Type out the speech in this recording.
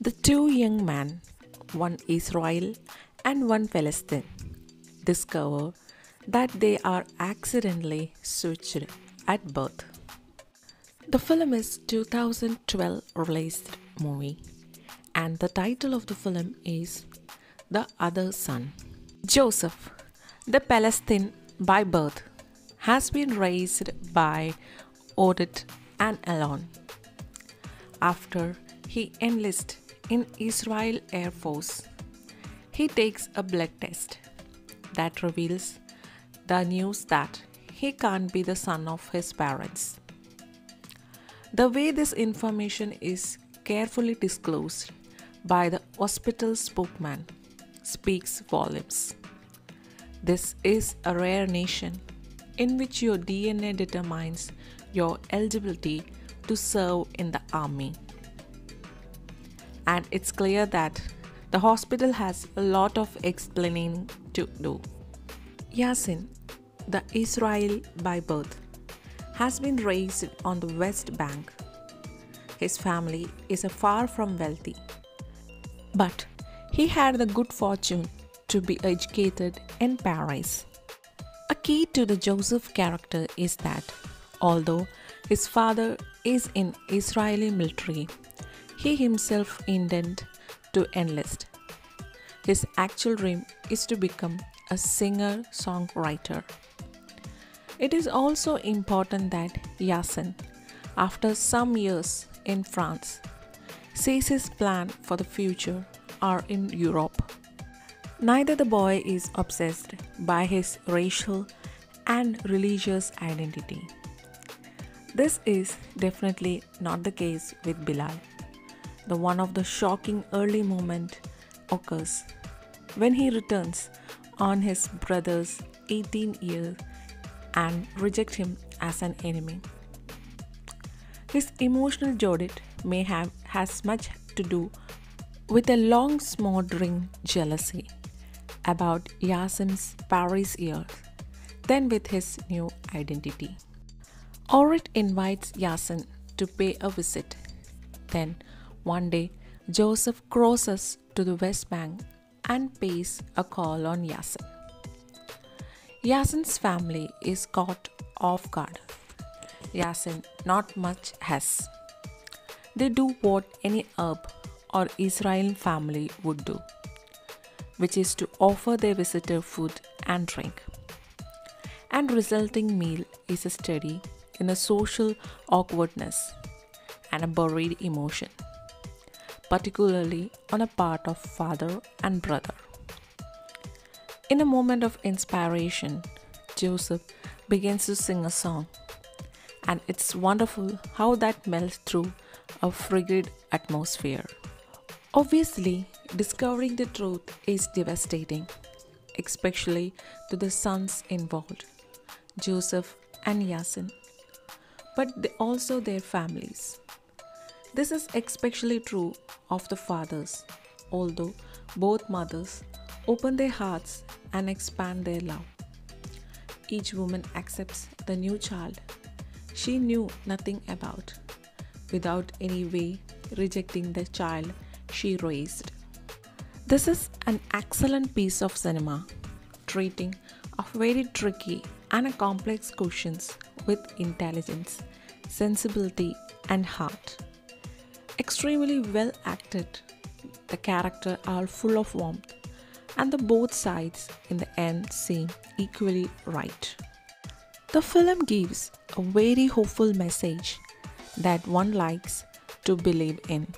The two young men, one Israel and one Palestine, discover that they are accidentally switched at birth. The film is 2012 released movie and the title of the film is The Other Son. Joseph, the Palestine by birth, has been raised by Odette and Alon. After he enlists in Israel Air Force, he takes a blood test that reveals the news that he can't be the son of his parents. The way this information is carefully disclosed by the hospital spokesman speaks volumes. This is a rare nation in which your DNA determines your eligibility to serve in the army. And it's clear that the hospital has a lot of explaining to do. Yasin, the Israel by birth, has been raised on the West Bank. His family is far from wealthy, but he had the good fortune to be educated in Paris. A key to the Joseph character is that although his father is in Israeli military, he himself intended to enlist. His actual dream is to become a singer-songwriter. It is also important that Yasin, after some years in France, sees his plan for the future are in Europe. Neither the boy is obsessed by his racial and religious identity. This is definitely not the case with Bilal. The one of the shocking early moment occurs when he returns on his brother's 18 year and reject him as an enemy. His emotional journey may have has much to do with a long smoldering jealousy about Yasin's Paris years than with his new identity. Orit invites Yasin to pay a visit. Then, one day, Joseph crosses to the West Bank and pays a call on Yasin. Yasin's family is caught off guard. Yasin not much has. They do what any Arab or Israeli family would do, which is to offer their visitor food and drink. And resulting meal is a study in a social awkwardness and a buried emotion, particularly on a part of father and brother. In a moment of inspiration, Joseph begins to sing a song, and it's wonderful how that melts through a frigid atmosphere. Obviously, discovering the truth is devastating, especially to the sons involved, Joseph and Yasin, but also their families. This is especially true of the fathers, although both mothers open their hearts and expand their love. Each woman accepts the new child she knew nothing about without any way rejecting the child she raised. This is an excellent piece of cinema, treating of very tricky and complex questions with intelligence, sensibility, and heart. Extremely well acted, the characters are full of warmth and the both sides in the end seem equally right. The film gives a very hopeful message that one likes to believe in.